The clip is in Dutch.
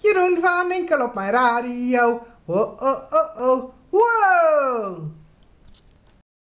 Jeroen van enkel op mijn radio. Oh, oh,